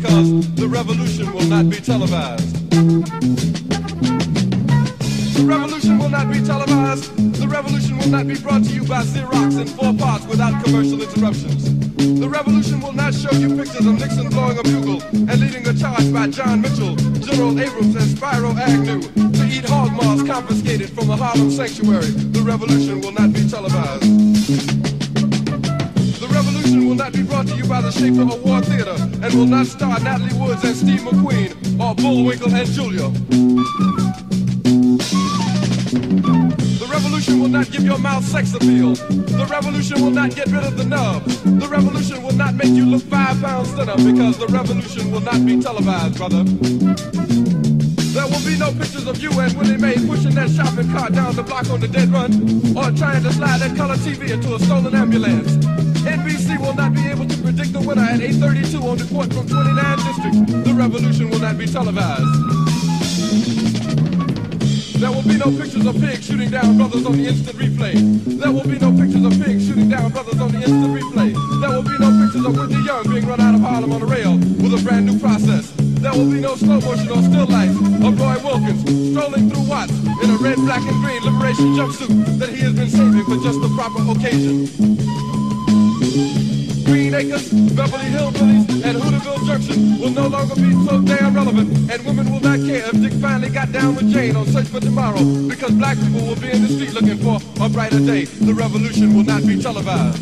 because the revolution will not be televised. Not be televised. The revolution will not be brought to you by Xerox in four parts without commercial interruptions. The revolution will not show you pictures of Nixon blowing a bugle and leading a charge by John Mitchell, General Abrams, and Spiro Agnew to eat hog maws confiscated from a Harlem sanctuary. The revolution will not be televised. The revolution will not be brought to you by the Schaefer Award Theater and will not star Natalie Woods and Steve McQueen or Bullwinkle and Julia. Revolution will not give your mouth sex appeal. The revolution will not get rid of the nub. The revolution will not make you look five pounds thinner because the revolution will not be televised, brother. There will be no pictures of you and Willie Mae pushing that shopping cart down the block on the dead run or trying to slide that color TV into a stolen ambulance. NBC will not be able to predict the winner at 8.32 on the court from 29 districts. The revolution will not be televised. There will be no pictures of pigs shooting down brothers on the instant replay. There will be no pictures of pigs shooting down brothers on the instant replay. There will be no pictures of Whitney Young being run out of Harlem on a rail with a brand new process. There will be no slow motion or still life of Roy Wilkins strolling through Watts in a red, black, and green liberation jumpsuit that he has been saving for just the proper occasion. Green Acres, Beverly Hillbillies, and Hooterville Junction will no longer be so damn relevant, and women got down with Jane on Search for Tomorrow, because black people will be in the street looking for a brighter day. The revolution will not be televised.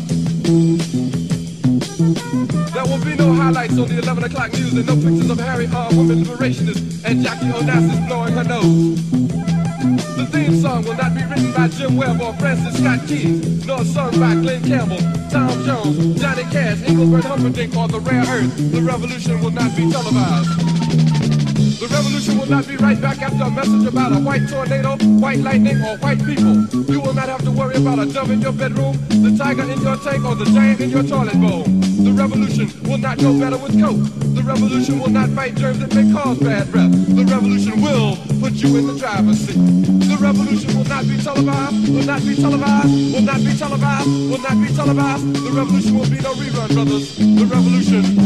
There will be no highlights on the 11 o'clock news and no pictures of Harry R. Women liberationists and Jackie Onassis blowing her nose. The theme song will not be written by Jim Webb or Francis Scott Keys, nor sung by Glen Campbell, Tom Jones, Johnny Cash, Engelbert Humperdinck, or The Rare Earth. The revolution will not be televised. The revolution will not be right back after a message about a white tornado, white lightning, or white people. You will not have to worry about a dove in your bedroom, the tiger in your tank, or the giant in your toilet bowl. The revolution will not go better with coke. The revolution will not fight germs that may cause bad breath. The revolution will put you in the driver's seat. The revolution will not be televised, will not be televised, will not be televised, will not be televised. The revolution will be no rerun, brothers. The revolution.